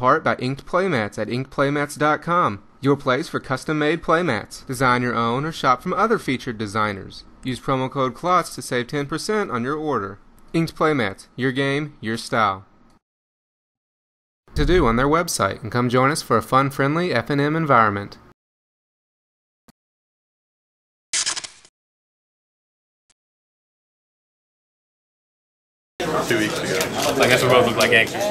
part by Inked Playmats at inkedplaymats.com, your place for custom-made playmats. Design your own or shop from other featured designers. Use promo code Klotz to save 10% on your order. Inked Playmats, your game, your style. To do on their website and come join us for a fun, friendly FNM environment. Two weeks ago. I guess we both look like gangsters.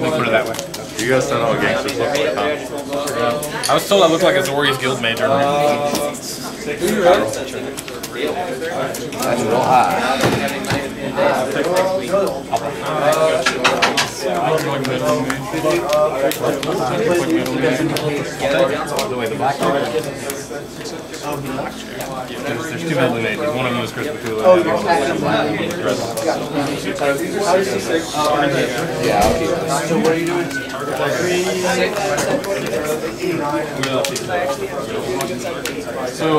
We put it that way. You guys don't know what gangsters look like, huh? I was told I looked like a Zori's guild major. That's real high. There's two middle names. One of them is Chris Bakula. and the other one is Chris. Yeah, I'll keep this. So what are you doing? So,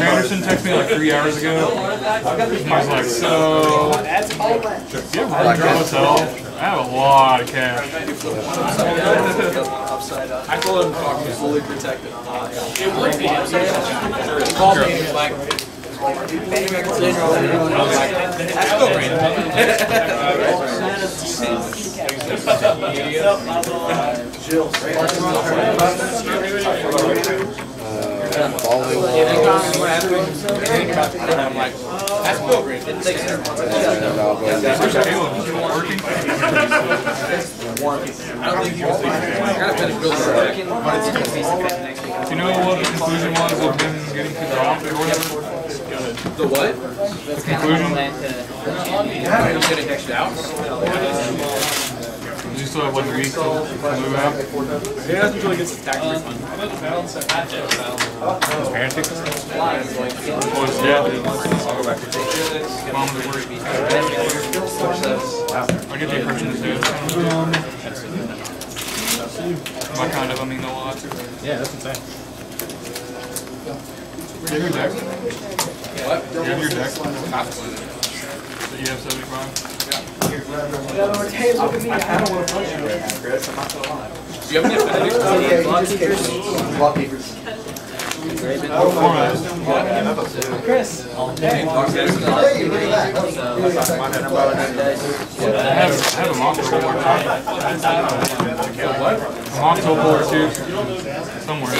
Anderson texted me like three hours ago. He was like, so, do you have room your hotel? I have a lot of cash. I told him to be fully protected. Do you know what the conclusion was of him getting kicked off or whatever? The what? The conclusion? Does he still have like a week to move out? He doesn't until he gets his tax refund. Parenting? Oh, his dad did. Mom was worried. I get the impression this dude. My kind of, I mean, a lot. Yeah, that's insane. You have your deck? What? You have your deck? So you have seventy-five? Hey, look at me, I don't wanna punch you right now, Chris, I'm not gonna lie. Do you have any affinity for Okay, blockkeepers. Blockkeepers. Format. Chris. Hey, I have, I have a mock board. What? A mock board too. Somewhere.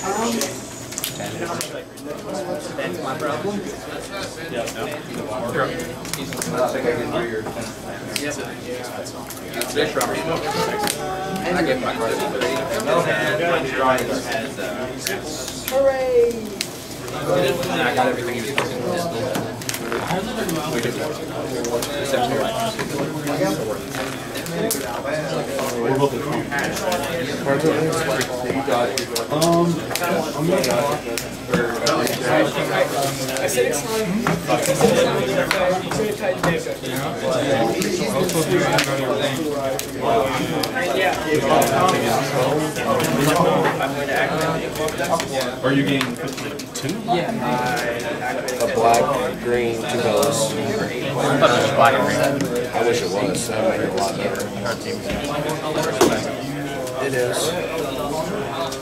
Um, Today's property. I get my card. Uh, Hooray! And I got everything he was supposed to. We did. Essentially right. Are you getting two? Yeah. A black, green, two colors. I wish it was. That would make it a lot better. It is.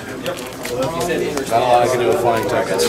Not a lot I can do with flying tickets.